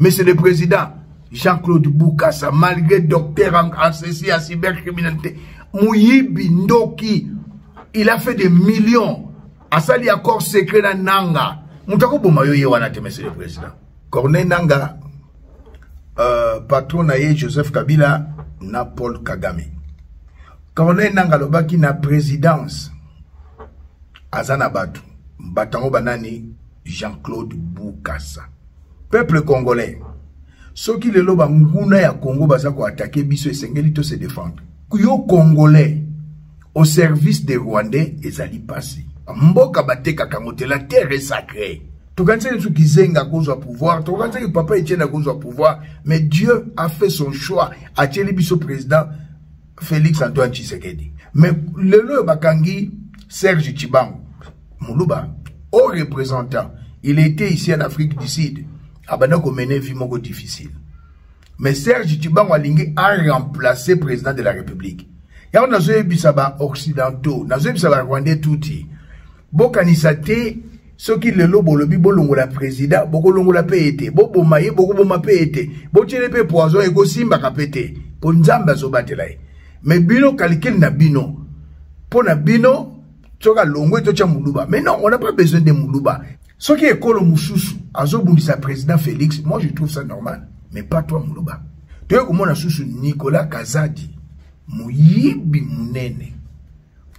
monsieur le président jean-claude bukasa malgré docteur en, en ceci en cybercriminalité muyibi ndoki. Il a fait des millions. Asali accord secret na nanga. Moto akoboma yo ye wana te monsieur le président. Corneille nanga euh, patron na ye joseph kabila na paul kagame. Corneille nanga présidence. Aza na bato. Bato yango banani jean-claude bukasa peuple congolais. Soki lelo banguna ya congo baza koatake biso esengeli to se défendre. Yo congolais au service des rwandais ezali mpasi mboka batekaka yango te la terre est sacrée. Tokanisaki soki zenga akozwa pouvoir tokanisaki papa etienne akozwa pouvoir mais dieu a fait son choix. Atieli biso président félix antoine tshisekedi. Mais lelo oyo bakangi serge chibango moluba au représentant il était ici en afrique du sud abanda komene vie moko difficile. Mais serge chibango alingi aremplacer président de la république. Yango nazoyebisa baoccidentaux nazoyebisa barwandais tuti bokanisa te soki lelo bolobi bolongola président bokolongola mpe ye te boboma ye bokoboma mpe ye te botiele mpe poison ekosimbaka mpe te mpo nzambe azobatela ye mais bino calcule na bino. Mpo na bino soki alongwe totya moluba mais non on n'a pas besoin de moluba soki ekolo mosusu azobundisa président félix moi je trouve ça normal mais pas toi moluba toye komona susu nicolas kazadi moyibi monene.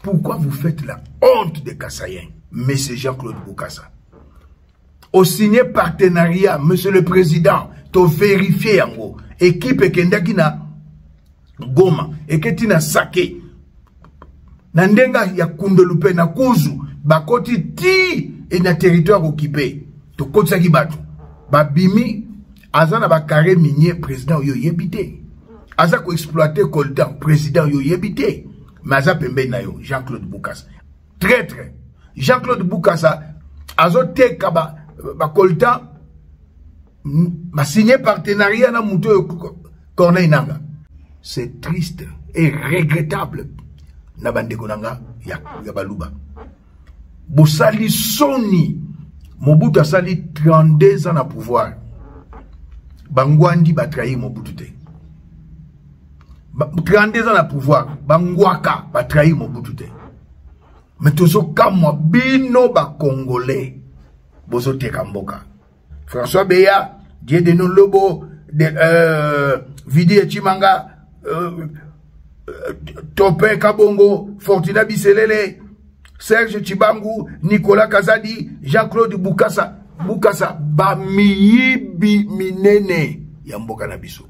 Pourquoi vous faites la honte des kassaïens monsieur jean-claude boukassa au signé partenariat monsieur le président tovérifie yango équipe ekendaki na goma eketi na sake. Na ndenge ya kundelu mpe na kuzu bakoti ti e na territoire okipe tokotisaki bato babimi aza na bakare minier président oyo oyebi te aza koexploite coltan président oyo oyebi te me na yo jean-claude bukasa traître jean-claude bukasa azoteka bacoltan ba basigne partenariat na motu oyo corneille nanga. C'est triste et regrettable. Na bandeko ya, ya baluba bosali soni. Mobutu asali 32 ans na pouvoir. Bangwandi batrahi mobutu te. 32 ans na pouvoir. Bangwaka batrahi mobutu te. Me tozokamwa bino bacongolais bozoteka mboka. François beya diedeno lobo de, euh, vidi echimanga euh, topin kabongo fortuna biselele serge chibangu nicolas kazadi jean-claude bukasa. Bukasa bamiyibi minene ya mboka na biso.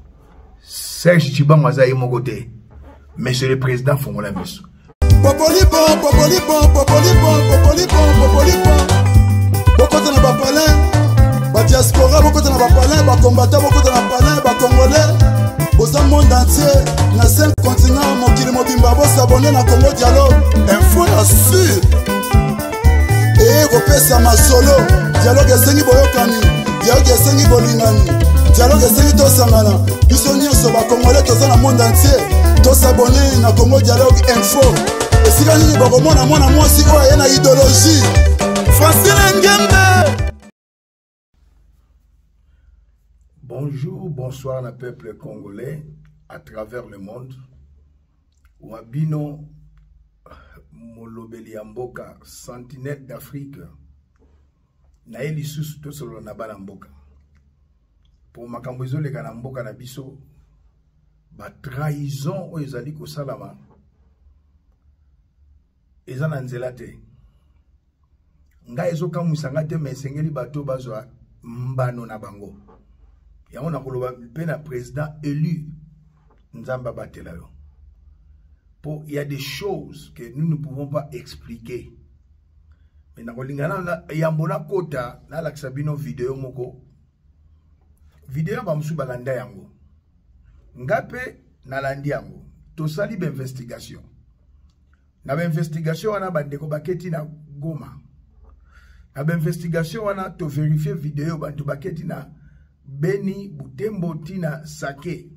Serge chibangu aza ye moko te. Monsieur le président fongola miso boza monde entier na 5 continent mokili mobimba bosabone na congo dialogue. Info ya sur eye kopesa masolo dialogue esengi boyokani dialogue esengi bolingani dialogue esengi tosangana. Biso nyonso bacongolais toza na monde entier. Tosabone na congo dialogue info. Esika nini bokomona mwana mwasi oyo aye na idéologie francine ngembe Bonjour, bonsoir na peuple congolais à travers le monde. Wabino molobeli ya mboka sentinelle d'Afrique. Na ye lisusu tosolola na bana mboka. Mpo makambo ezoleka na mboka na biso batrahison oyo ezali kosalama eza na nzela te. Ngai ezokamwisa nga te ma esengeli bato bazwa mbano na bango yango nakoloba mpe na président élu nzambe abatela yo. Mpo il y a des choses que nous ne pouvons pas expliquer. Me nakolingana na yambo nakota nalakisa bino video moko. Video ya bamosusu balanda yango. Nga mpe nalandi yango. Tosali bainvestigation. Na bainvestigation wana bandeko baketi na goma. Na bainvestigation wana toverifie video bato baketi na beni butembo ntina sake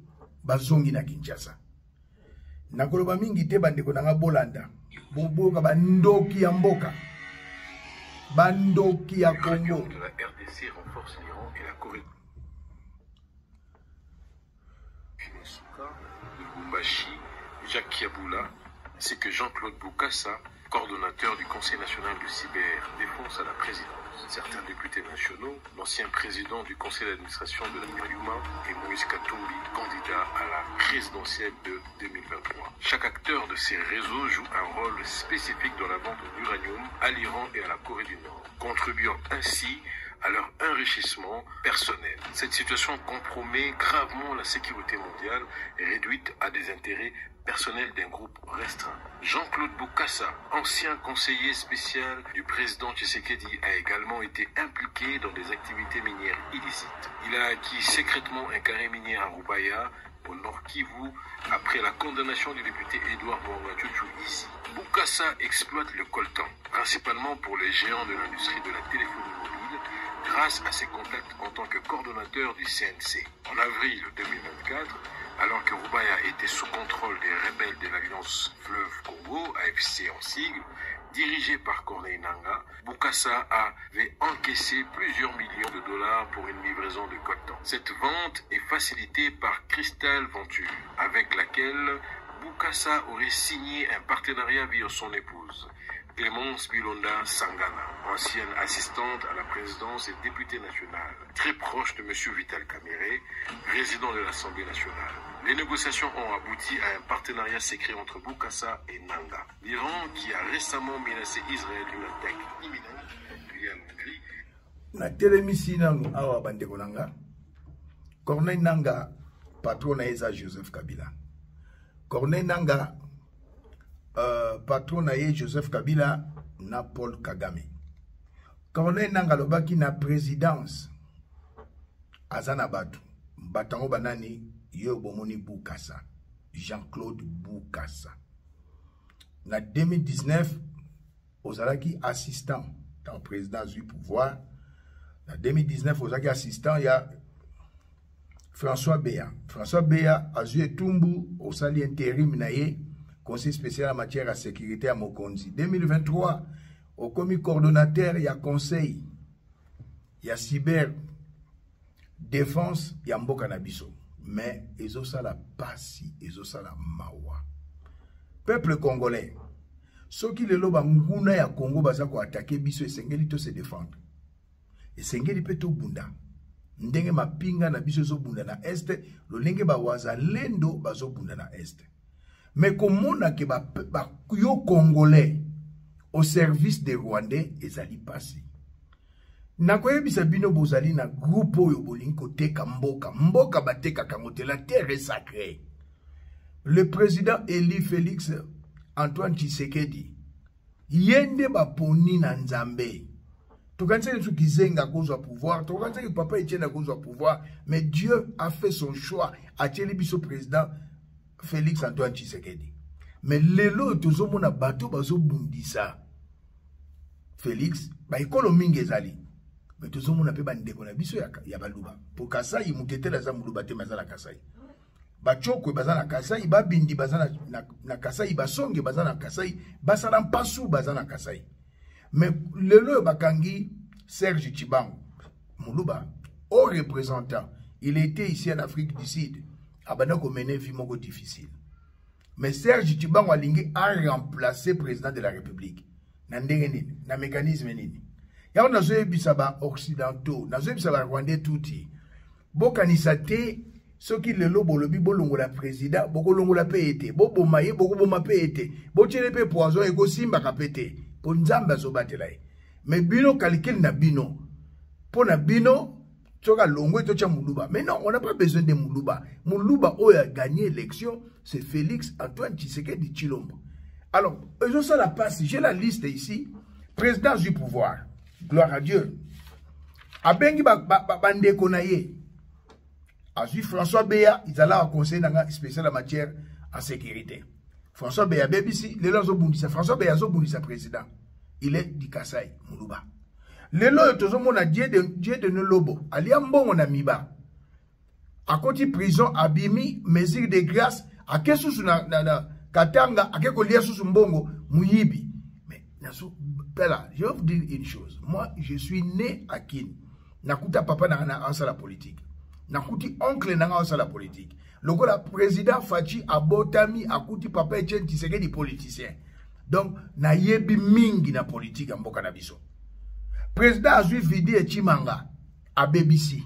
bazongi na kinshasa. Nakoloba mingi te bandeko na nga bolanda. Boboyoka bandoki ya mboka. Bandoki ya kongo Jacques Kiaboula, ainsi que Jean-Claude Boukassa, coordonnateur du Conseil national de cyberdéfense à la présidence. Certains députés nationaux, l'ancien président du conseil d'administration de la Yuma et Moïse Katumbi, candidat à la présidentielle de 2023. Chaque acteur ces réseaux joue un rôle spécifique dans la vente d'uranium à l'Iran et à la Corée du Nord, contribuant ainsi à leur enrichissement personnel. Cette situation compromet gravement la sécurité mondiale et réduite à des intérêts personnels d'un groupe restreint. Jean-Claude Boukassa, ancien conseiller spécial du président Tshisekedi, a également été impliqué dans des activités minières illicites. Il a acquis secrètement un carré minier à Rubaya, au Nord Kivu, après la condamnation du député Edouard Mouangatuchu ici. Boukassa exploite le coltan, principalement pour les géants de l'industrie de la téléphonie mobile, grâce à ses contacts en tant que coordonnateur du CNC. En avril 2024, alors que Roubaïa était sous contrôle des rebelles de l'Alliance Fleuve Congo, AFC en sigle, dirigé par Corneille Nanga, Bukassa avait encaissé plusieurs millions de dollars pour une livraison de coton. Cette vente est facilitée par Crystal Venture, avec laquelle Bukassa aurait signé un partenariat via son épouse. Clémence Bilonda Sangana, ancienne assistante à la présidence et députée nationale, très proche de M. Vital Kamere, résident de l'Assemblée nationale. Les négociations ont abouti à un partenariat secret entre Bukassa et Nanga. L'Iran, qui a récemment menacé Israël d'une attaque imminente nanga patron joseph kabila corneille nanga uh, patron na ye joseph kabila na paul kagame. Corneille nanga alobaki na présidence. Aza na bato. Bato yango banani ye bomoni bukasa. Jean-claude bukasa. Na 2019 ozalaki assistant dans président du pouvoir. Na 2019 ozalaki assistant ya françois beya. François beya azwi etumbu osali intérim na ye conseil spécial en matière ya sécurité ya mokonzi. 2023 okomi coordonnateur ya conseil ya cyber défense ya mboka na biso mais ezosala pasi ezosala mawa. Peuple congolais soki lelo banguna ya congo baza koatake biso esengeli to se défendre esengeli mpe tobunda ndenge mapinga na biso ezobunda na este lolenge bawazalendo bazobunda na este me komona ke ba, ba, yo congolais au service de rwandais ezali pasi nakoyebisa bino bozali na groupe oyo bolingi koteka mboka. Mboka batekaka yango la terre sacrée. Le président eli félix antoine tshisekedi ye nde baponi na nzambe. Tokanisaki soki zenga akozwa pouvoir tokanisaki papa etienne akozwa pouvoir mais dieu a fait son choix. Atieli biso président félix antoine tshisekedi. Mais lelo tozomona bato bazobundisa. Félix baekolo mingi ezali. Me tozomona mpe bandeko na biso ya, ya baluba. Po kasai motetele aza moluba te aza na kasai bacokwe baza na kasai babindi baza na, na, na kasai basonge baza kasai basala mpasu baza na kasai lelo bakangi serge chibango moluba au représentant il était ici en afrique du sud abanda komene vie moko difficile. Mais serge chibango alingi aremplace président de la république. Na ndenge nini? Na mécanisme nini? Yango nazoyebisa baoccidentaux nazoyebisa barwandais tuti. Bokanisa te soki lelo bolobi bolongola président bokolongola mpe ye te boboma ye bokoboma mpe ye te botiele mpe poison ekosimbaka mpe te. Mpo nzambe azobatela ye. Me bino kalikeli na bino. Mpo na bino mais non on n'a pas besoin de moluba moluba oyo agagné élection c'est félix antoine tshisekedi chilombo alors ezosala mpasi j'ai la liste ici. Président du pouvoir. Gloire à dieu. Abengi bandeko na ye. Azwi françois beya ezalaka conseil nanga spécial en matière en sécurité. François abebisi lelo azobundisa françois beya azobundisa président. Il est di kasai moluba lelo oyo tozomona diedene lobo alia mbongo na miba. Akoti prison abimi mesure de grâce ake susu na, na, na katanga ake kolia susu mbongo muyibi. Mais nazo pela je vais vous dire une chose. Moi je suis né à kin nakuta papa na na asala politique. Nakuti oncle na nga osala politike lokola président faci abotami akuti papa etienne tisekedi politicien. Donc nayebi mingi na politike ya mboka na biso président azwi vidi ecimanga abebisi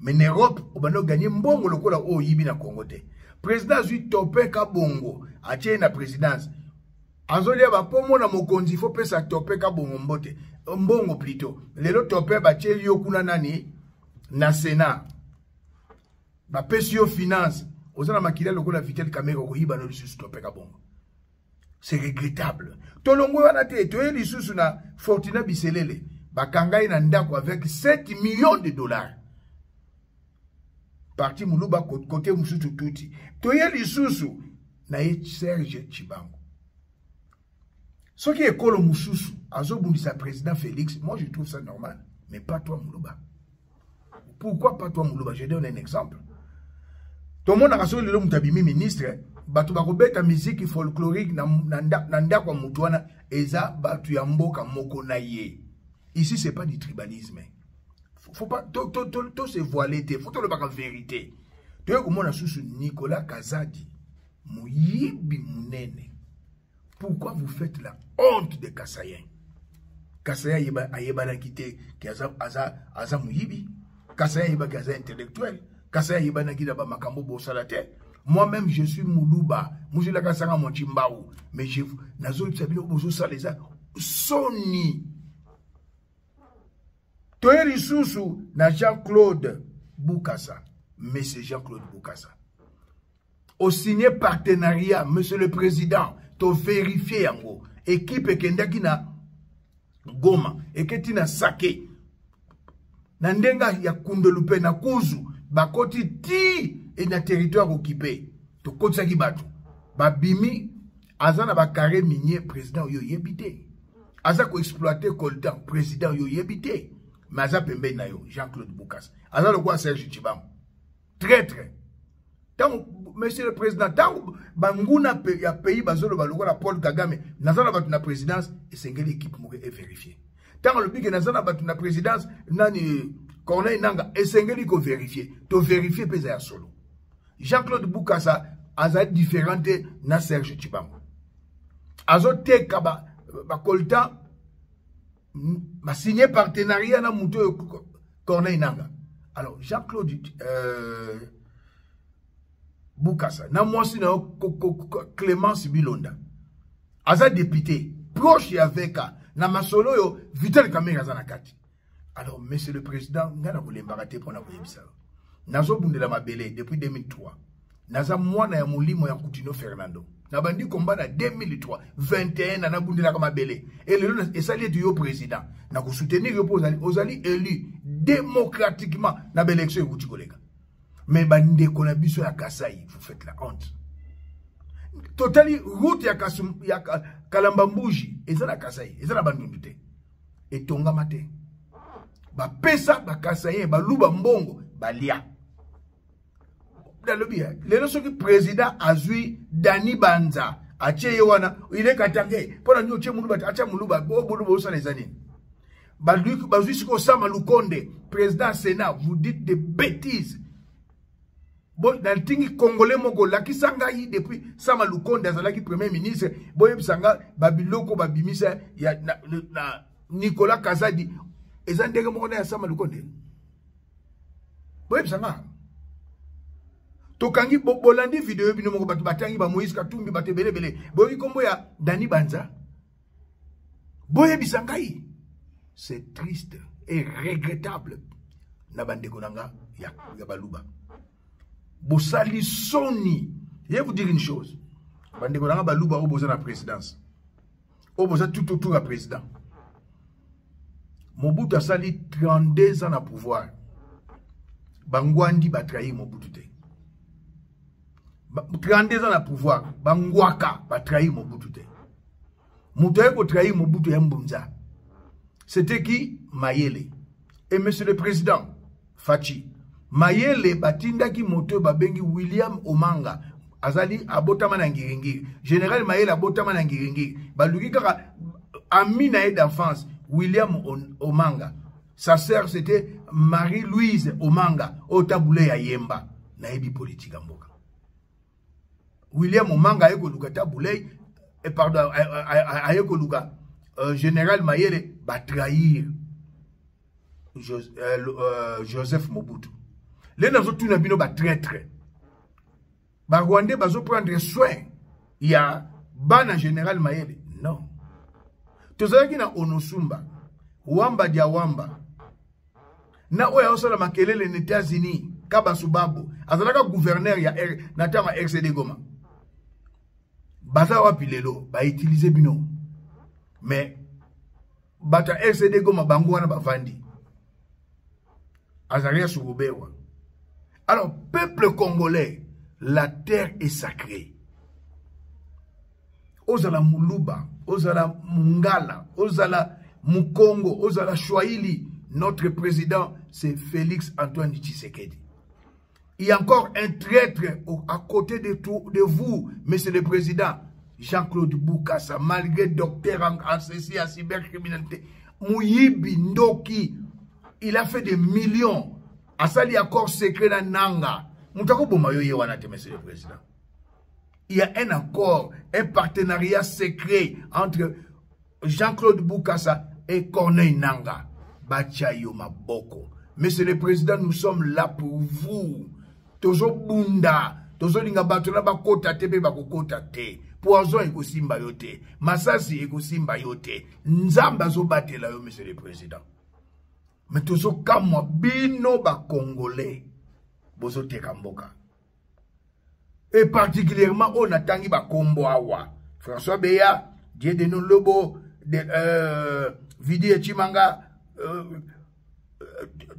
mais na europe obandi oganye mbongo lokola oyo oyibi na congo te. Président azwi topeka bongo atie ye na présidence. Azolia bapomo na mokonzi fo pesa topeka bongo mbote. Mbongo plutôt. Lelo tope batie yo kuna nani? Na sénat. Bapesi yo finance. Oza na makila lokola vitel camera okoyiba no lisusu topeka bongo c'est regrettable. Tolongo wana te toye lisusu na fortuna biselele. Bakanga ye na ndako avec 7 millions de dollars. Parti moluba kote mosusu tuti. Toye lisusu na ye serge chibango soki ekolo mosusu azobundisa président félix moi je trouve ça normal mais pas toi moluba pourquoi pas toi moluba je donne un exemple. Tomonaka soki lelo moto abimi ministre bato bakobeta miziki folklorique na, ndako ya motu wana eza bato ya mboka moko na ye. Ici c'est pas du tribalisme. Faut pas to, to, to, to se voile te fo tolobaka vérité. Toye komona susu nicolas kazadi moyibi monene. Pourquoi vous faites la honte de kasayen kasayen ayebanaki te ke aza, aza, aza moyibi. Kasayen ayebaki aza intellectuel. Kasayen ayebanaki na bamakambo bosala te moi-même je suis muluba mozelaka asanga moci mbau mais nazoyebisa bino bozosala eza soni toye lisusu na jean-claude bukasa. Monsieur jean-claude bukasa. Osigne partenariat monsieur le président toverifie yango ekipe ekendaki na goma eketi na sake. Na ndenge ya kundelu mpe na kuzu bakoti ti na territoire okipe tokotisaki bato babimi aza na bakare minier président oyo oyebi te aza koexploite coltan président oyo oyebi te me na yo jean-claude bukasa aza lokola serge cibango traître ntango monsieur le président ntango banguna ya pays bazoloba lokola paul kagame naza na bato na présidence esengeli équipe moko everifie ntango alobiki naza na bato na présidence nani corneille nanga esengeli koverifie toverifie mpe eza ya solo jean-claude bukasa aza différent te serge cibango azoteka ba basigne partenariat na motu oyo corneille alors jean-claude euh, bukasa na mwasi na yo clémence bilonda aza député proche ya veka na masolo oyo vital camere aza na alors monsieur le président ngai na kolembaka te mpona koyebisa yo nazobundela mabele depuis 2003 naza mwana ya molimo ya kutino fernando. Nabandi komba na 2003 21 na nabundelaka mabele. Elelo esali ete yo président. Na kosoutenir yo mpo ozali, ozali élu démocratiquement. Na baélection ekuti koleka. Mais bandeko na biso ya kasai vous faites la honte. Totali route ya, kasum, ya kalamba mbuji eza na kasai eza na bandundu te. Etongama te. Bapesa bakasayen baluba mbongo balia nalobi lelo soki président azwi dani banza atie ye wana ilekata nge mpo na nini otie moluba atia moluba boluba osala eza nini? Bazwi sikoyo osama lukonde président sénat vous dites de bêtises. Natingi congolais moko olakisa ngai depuis sama lukonde azalaki premier ministre boyebisa nga babiloko babimisa ya na, na nicolas kazadi. Eza ndenge moko na ya sama lukonde. Boyebisa nga tokangi bolandi video bino moko bato batangi bamoïse katumbi bato ebelebele boyoki nkombo ya dani banza. Boyebisa ngai. C'est triste et regrettable na bandeko na nga ya, ya baluba. Bosali soni. Ye vous dire une chose. Bandeko na nga baluba oyo boza na présidence. Oyo boza tout autour ya président. Mobutu asali 32 ans na pouvoir. Bangwandi batrahi mobutu te 32 ans na pouvoir. Bangwaka batrahi mobutu te. Moto aye kotrahi mobutu ya mbunza c'était qui? Mayele. Et monsieur le président faci mayele batindaki moto oyo babengi william omanga. Azali abotama na ngiringiri général mayele abotama na ngiringiri baluki kaka ami na ye d'enfance william omanga. Sa sœur c'était marie-louise omanga oyo tabule ya yemba. Nayebi politike ya mboka william omanga aye koluka tabulei eh, pardon aye koluka euh, général mayele batrahir jo, euh, euh, joseph mobutu. Le nazotuna bino batraître barwandais bazoprendre soin ya bana général mayele. Non. Tozalaki na onosumba wamba dia wamba. Na oyo azosala makelele na états-unis kabasu babo azalaka gouverneur ya na ntango ya rcd goma baza wapi lelo? Bautilize bino. Me bato ya rcd goma bango wana bavandi alors peuple congolais la terre est sacrée. Ozala muluba ozala mungala ozala mukongo ozala shwahili. Notre président c'est félix antoine tshisekedi il y a encore un traître à côté de, vous monsieur le président. Jean-claude boukassa malgré docteur ceci en cybercriminalité. Muyibi ndoki il a fait des millions. Asali accord secret na nanga. Moto akoboma yo ye wana te monsieur le président. Il y a un accord un partenariat secret entre jean-claude boukassa et corneille nanga. Batia yo maboko. Monsieur le président nous sommes là pour vous tozobunda. Tozolinga bato na bakota te mpe bakokota te. Poison ekosimba yo te. Masasi ekosimba yo te. Nzambe azobatela yo monsieur le président. Me tozokamwa bino bakongolais. Bozoteka mboka. Et particulièrement oyo natangi bakombo awa. François beya die denon lobo de, euh, vidi echimanga euh,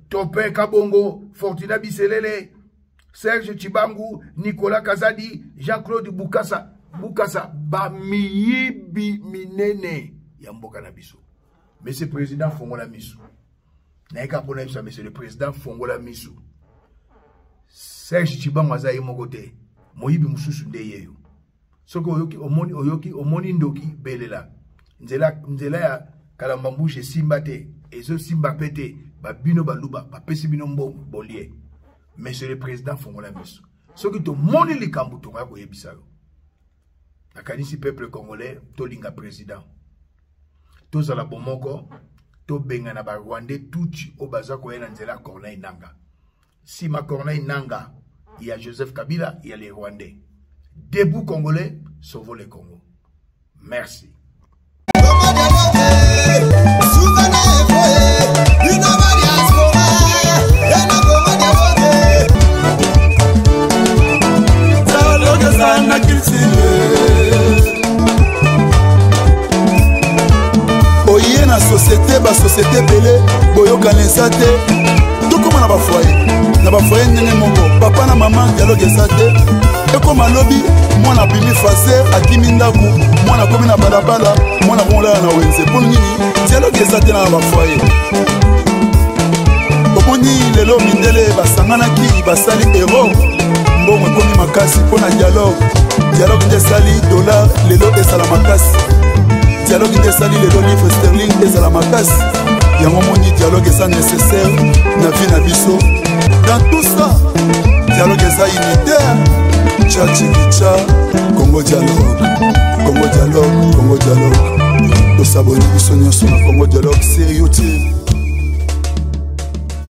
topin kabongo fortuna biselele serge chibangu nicolas kazadi jean-claude bukasa bukasa bamiyibi minene ya mboka na biso. Monsieur président fongola miso nayeka mpona biso ya monsieur le président fongola miso serge chibangu aza ye moko te. Moyibi mosusu nde ye yo. Soki oyoki omoni oyoki omoni ndoki belela. Nzela nzela ya kalamba mbushe esimba te. Ezosimba mpe te. Babino baluba bapesi bino mbongo bolie monsieur le président fongola miso soki tomoni likambo tokoya koyebisa yo. Nakanisi peuple congolais tolinga président. Tozala bomoko tobenga na barwandais tuti oyo baza koya na nzela ya corneille nanga nsima corneille nanga ya joseph kabila ya les rwandais. Debout congolais sauvons le congo merci oye na société basociété ebele boyokana eza te. Tokóma na bafoye na bafoye ndenge moko papa na mama dialoge eza te. Ekóma lobi mwana abimi faser akimi ndako mwana akómi na balabala mwana komolala na wenze. Mpo nini? Dialoge eza te na bafoye omoni lelo mindele basanganaki basali ero mbongo ekomi makasi mpo na dialoge dialoge nde esali dolar lelo esala makasi. Dialoge nde esali lelo livre sterling ezala makasi. Yango moni dialoge eza nécessaire na vie na biso. Dans tout ça dialoge eza unitaire. Chachikicha congo dialoge congo dialoge congo dialoge tosaboni biso nyonso na congo dialoge sérieux tie